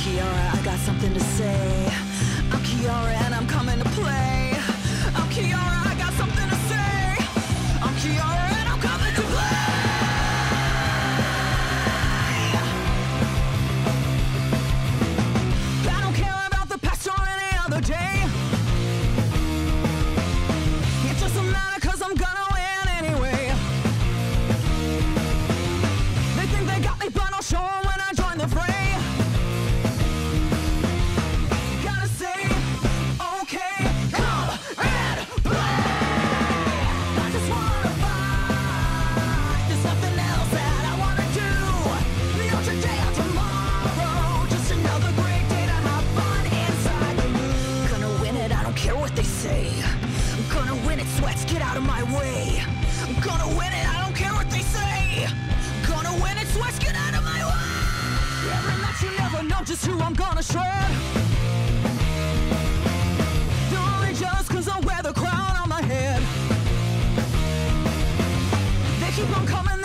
Kiara, I got something to say. I'm Kiara and I'm coming to play. I'm Kiara, I got something to say. I'm Kiara and I'm coming to play. I don't care about the past or any other day. It doesn't matter cause I'm gonna care what they say. I'm gonna win it, sweats, get out of my way. I'm gonna win it, I don't care what they say. I'm Gonna win it, sweats, get out of my way. Every match you never know just who I'm gonna shred. They're only cause I wear the crown on my head. They keep on coming,